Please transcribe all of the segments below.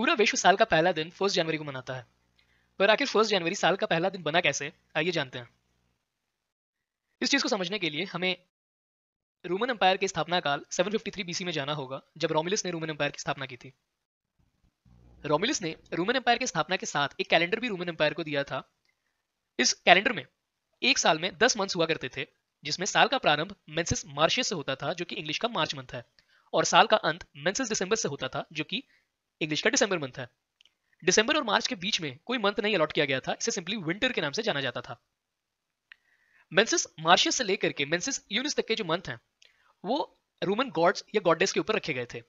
पूरा विश्व साल का पहला दिन फ़र्स्ट जनवरी को मनाता है। पर आखिर फ़र्स्ट जनवरी साल का पहला दिन बना कैसे? आइए जानते हैं। इस चीज़ को समझने के लिए हमें रोमन एम्पायर के स्थापना काल 753 बीसी में जाना होगा, जब रोमिलस ने रोमन एम्पायर की स्थापना की थी। रोमिलस ने रोमन एम्पायर की स्थापना के साथ एक कैलेंडर भी रोमन एम्पायर को दिया था। इस कैलेंडर में एक साल में दस मंथ्स हुआ करते थे, जिसमें साल का प्रारंभ मेंसिस मार्शियस से होता था, जो कि इंग्लिश का मार्च मंथ है, और साल का अंत मेंसिस दिसंबर से होता था, जो कि इंग्लिश का दिसंबर मंथ है। दिसंबर और मार्च के बीच में कोई मंथ नहीं अलॉट किया गया था, इसे सिंपली विंटर के नाम से जाना जाता था। मेंसिस मार्शियस से लेकर के मेंसिस यूनिस तक के जो मंथ हैं, वो रोमन गॉड्स या गॉडेस के ऊपर रखे गए थे।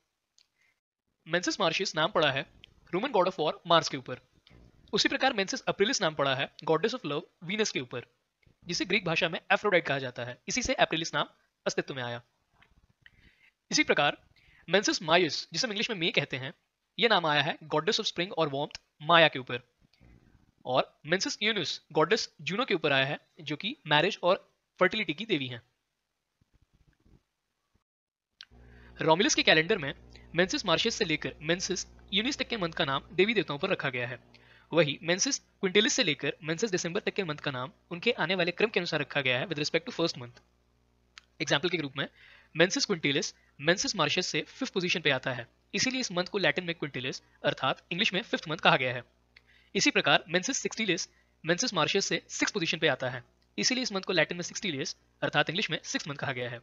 मेंसिस मार्शियस नाम पड़ा है Roman god of war Mars के ऊपर। उसी प्रकार मेंसिस अप्रिलिस नाम पड़ा है गॉडेस ऑफ़ लव वीनस के ऊपर, जिसे ग्रीक भाषा में एफ्रोडाइट कहा जाता है। इसी से एप्रिलिस नाम अस्तित्व में आया। इसी प्रकार मेंसिस मायुस जिसे इंग्लिश में मे कहते हैं यह नाम आया है गॉडेस ऑफ़ स्प्रिंग और वॉम्थ माया के ऊपर। और मेंसिस यूनुस गॉडेस जूनो के ऊपर आया है, जो कि मैरिज और फर्टिलिटी की देवी हैं। रोमिलस के कैलेंडर में मेंसिस मार्शियस से लेकर मेंसिस यूनिस तक के मंथ का नाम देवी देवताओं पर रखा गया है। वही मेंसिस क्विंटेलिस से लेकर मेंसिस दिसंबर तक के मंथ का नाम उनके आने वाले क्रम के अनुसार रखा गया है with respect to first month example के रूप में मेंसिस क्विंटेलिस मेंसिस मार्शियस से फिफ्थ पोजीशन पे आता है। इसीलिए इस मंथ को लैटिन में क्विंटेलिस अर्थात इंग्लिश में फिफ्थ मंथ कहा गया है। इसी प्रकार मेंसिस सिक्सटीलिस मेंसिस मार्शियस से सिक्स पोजीशन पे आता है। इसीलिए इस मंथ को लैटिन में सिक्सटीलियस अर्थात इंग्लिश में सिक्स मंथ कहा गया है।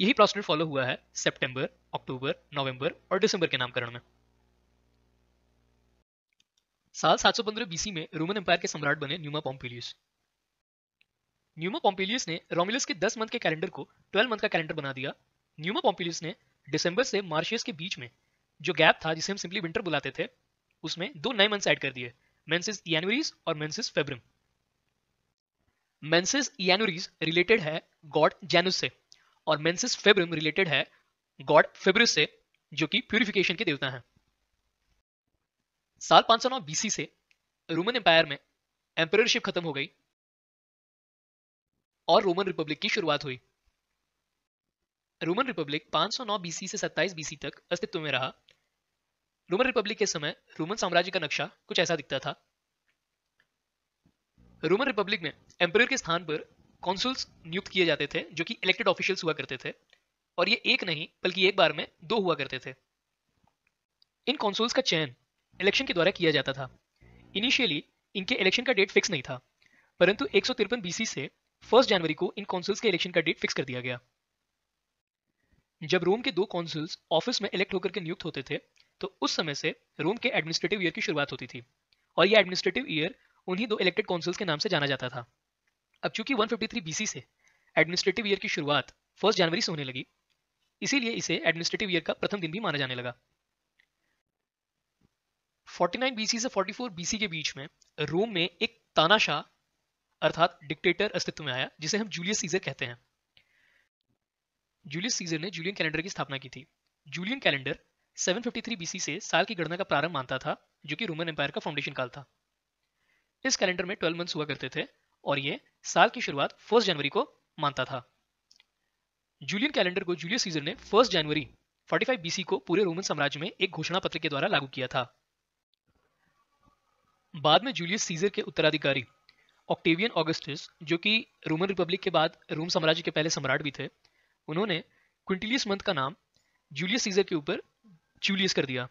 यही प्रोसीडर फॉलो हुआ है सेप्टेम्बर अक्टूबर नवंबर और दिसंबर के नामकरण में। साल 715 बीसी में रोमन एम्पायर के सम्राट बने न्यूमा पॉम्पिलियस न्यूमा पॉम्पिलियस ने रोमिलस के 10 मंथ के कैलेंडर को 12 मंथ का कैलेंडर बना दिया। न्यूमा पॉम्पिलियस ने दिसंबर से मार्शियस के बीच में जो गैप था, जिसे हम सिंपली विंटर बुलाते थे, उसमें दो नए मंथ्स ऐड कर दिए। मेंसिस यानुरीज और mensis Februarius mensis Januarius related है गॉड जैनुस से और मेंसिस फेब्रम रिलेटेड है गॉड फेब्रिस से, जो कि प्यूरिफिकेशन के देवता हैं। साल 509 बीसी से रोमन एम्पायर में एम्पायरशिप खत्म हो गई। और रोमन रिपब्लिक की शुरुआत हुई। रोमन रिपब्लिक 509 बीसी से 27 बीसी तक अस्तित्व में रहा। रोमन रिपब्लिक के समय रोमन साम्राज्य का नक्शा कुछ ऐसा दिखता था। रोमन रिपब्लिक में एम्पायर के स्थान पर कॉन्सुल्स नियुक्त किए जाते थे, जो कि इलेक्टेड ऑफिशियल्स हुआ करते थे, और ये एक नहीं, बल्कि एक बार में दो हुआ करते थे। इन कॉन्सुल्स का चयन इलेक्शन के द्वारा किया जाता था। इनिशियली इनके इलेक्शन का डेट फिक्स नहीं था, परंतु एक सौ बीसी से फ़र्स्ट जनवरी को इन कॉन्सुल्स के इलेक्शन का डेट फिक्स कर दिया गया। जब रोम के दो कॉन्सुल्स ऑफ़िस में इलेक्ट होकर के नियुक्त होते थे तो उस समय से रोम के एडमिनिस्ट्रेटिव ईयर की शुरुआत होती थी। और यह एडमिनिस्ट्रेटिव ईयर उन्हीं दो इलेक्टेड कॉन्सुल्स के नाम से जाना जाता था। अब चूँकि 153 बीसी से एडमिनिस्ट्रेटिव ईयर की शुरुआत फ़र्स्ट जनवरी से होने लगी, इसीलिए इसे एडमिनिस्ट्रेटिव ईयर का प्रथम दिन भी माना जाने लगा। 49 बीसी से 44 बीसी के बीच में रोम में एक तानाशाह अर्थात डिक्टेटर अस्तित्व में आया, जिसे हम जूलियस सीजर कहते हैं। जूलियस सीजर ने जूलियन कैलेंडर की स्थापना की थी। जूलियन कैलेंडर 753 बीसी से साल की गणना का प्रारंभ मानता था, जो कि रोमन एम्पायर का फाउंडेशन काल था। इस कैलेंडर में 12 मंथ्स हुआ करते थे, और ये साल की शुरुआत फ़र्स्ट जनवरी को मानता था। जूलियन कैलेंडर को जूलियस सीजर ने फ़र्स्ट जनवरी 45 बीसी को पूरे रोमन साम्राज्य में एक घोषणा पत्र के द्वारा लागू किया था। बाद में जूलियस सीजर के उत्तराधिकारी ऑक्टेवियन ऑगस्टस, जो कि रोमन रिपब्लिक के बाद रोम साम्राज्य के पहले सम्राट भी थे, उन्होंने क्विंटिलियस मंथ का नाम जूलियस सीजर के ऊपर जूलियस कर दिया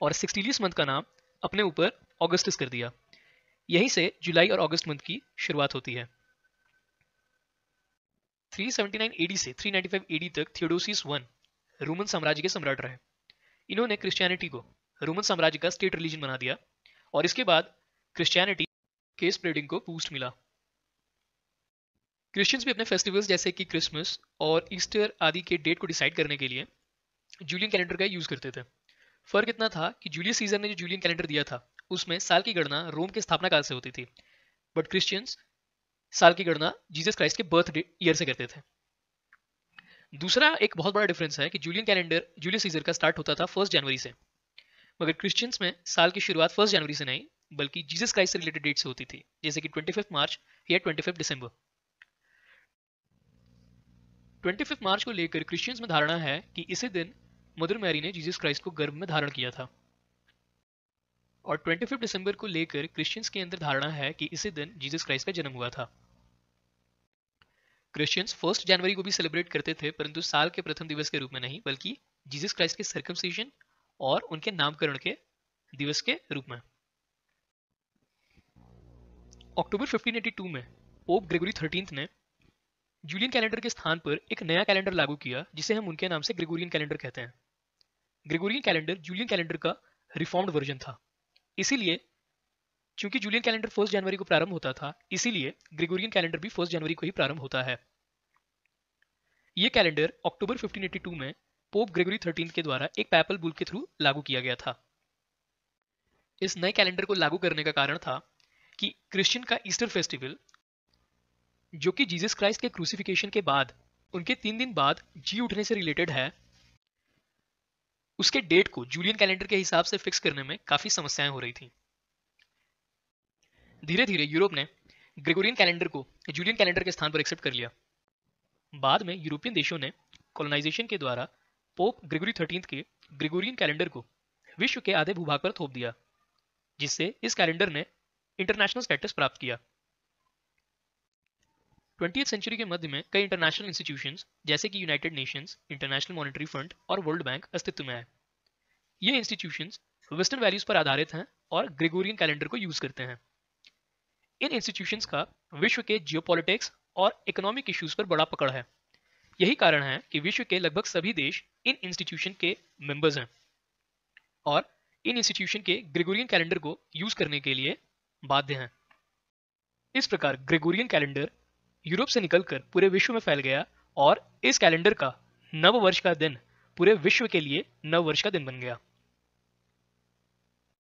और सिक्सटीलियस मंथ का नाम अपने ऊपर ऑगस्टस कर दिया। यहीं से जुलाई और अगस्त मंथ की शुरुआत होती है। 379 एडी से 395 एडी तक थियोडोसिस वन रोमन साम्राज्य के सम्राट रहे। इन्होंने क्रिश्चियनिटी को रोमन साम्राज्य का स्टेट रिलीजन बना दिया और इसके बाद क्रिश्चियनिटी के स्प्रेडिंग को बूस्ट मिला। क्रिश्चियंस भी अपने फेस्टिवल्स जैसे कि क्रिसमस और ईस्टर आदि के डेट को डिसाइड करने के लिए जूलियन कैलेंडर का यूज़ करते थे। फ़र्क इतना था कि जूलियस सीजर ने जो जूलियन कैलेंडर दिया था, उसमें साल की गणना रोम के स्थापना काल से होती थी। बट क्रिश्चियंस साल की गणना जीसस क्राइस्ट के बर्थ ईयर से करते थे। दूसरा एक बहुत बड़ा डिफरेंस है कि जूलियन कैलेंडर जूलियस सीजर का स्टार्ट होता था फ़र्स्ट जनवरी से। मगर क्रिश्चियंस में साल की शुरुआत फ़र्स्ट जनवरी से नहीं बल्कि जीसस क्राइस्ट से रिलेटेड डेट से होती थी। जैसे कि ट्वेंटी मार्च या ट्वेंटी दिसंबर ट्वेंटी मार्च को लेकर क्रिश्चियंस में धारणा है कि इसी दिन मदर मैरी ने जीसस क्राइस्ट को गर्भ में धारण किया था। और ट्वेंटी दिसंबर को लेकर क्रिश्चियंस के अंदर धारणा है कि इसी दिन जीसस क्राइस्ट का जन्म हुआ था। क्रिश्चियंस फ़र्स्ट जनवरी को भी सेलिब्रेट करते थे, परंतु साल के प्रथम दिवस के रूप में नहीं, बल्कि जीसस क्राइस्ट के सर्कमसीजन और उनके नामकरण के दिवस के रूप में। अक्टूबर 1582 में पोप ग्रेगोरी थर्टींथ ने जूलियन कैलेंडर के स्थान पर एक नया कैलेंडर लागू किया, जिसे हम उनके नाम से ग्रेगोरियन कैलेंडर कहते हैं। ग्रेगोरियन कैलेंडर जूलियन कैलेंडर का रिफॉर्म्ड वर्जन था। इसीलिए, चूँकि जूलियन कैलेंडर फ़र्स्ट जनवरी को प्रारंभ होता था, इसीलिए ग्रेगोरियन कैलेंडर भी फ़र्स्ट जनवरी को ही प्रारंभ होता है। यह कैलेंडर अक्टूबर 1582 में पोप ग्रेगोरी थर्टीन के द्वारा एक पैपल बुल के थ्रू लागू किया गया था। इस नए कैलेंडर को लागू करने का कारण था कि क्रिश्चियन का ईस्टर फेस्टिवल जो कि जीसस क्राइस्ट के क्रूसिफिकेशन के बाद, उनके तीन दिन बाद जी उठने से रिलेटेड है, उसके डेट को जूलियन कैलेंडर के हिसाब से फिक्स करने में काफ़ी समस्याएँ हो रही थी। धीरे धीरे यूरोप ने ग्रेगोरियन कैलेंडर को जूलियन कैलेंडर के स्थान पर एक्सेप्ट कर लिया। बाद में यूरोपियन देशों ने कॉलोनाइजेशन के द्वारा पोप ग्रेगोरी थर्टीन के ग्रेगोरियन कैलेंडर को विश्व के आधे भूभाग पर थोप दिया, जिससे इस कैलेंडर ने इंटरनेशनल स्टेटस प्राप्त किया। ट्वेंटी सेंचुरी के मध्य में कई इंटरनेशनल इंस्टीट्यूशंस जैसे कि United Nations International Monetary Fund और वर्ल्ड बैंक अस्तित्व में आए ये इंस्टीट्यूशंस वेस्टर्न वैल्यूज़ पर आधारित हैं और ग्रेगोरियन कैलेंडर को यूज़ करते हैं। इन इंस्टीट्यूशंस का विश्व के जियोपॉलिटिक्स और इकोनॉमिक इश्यूज़ पर बड़ा पकड़ है। यही कारण है कि विश्व के लगभग सभी देश इन इंस्टीट्यूशन के मेंबर्स हैं और इन इंस्टीट्यूशन के ग्रेगोरियन कैलेंडर को यूज़ करने के लिए बाध्य हैं। इस प्रकार ग्रेगोरियन कैलेंडर यूरोप से निकलकर पूरे विश्व में फैल गया और इस कैलेंडर का नव वर्ष का दिन पूरे विश्व के लिए नव वर्ष का दिन बन गया।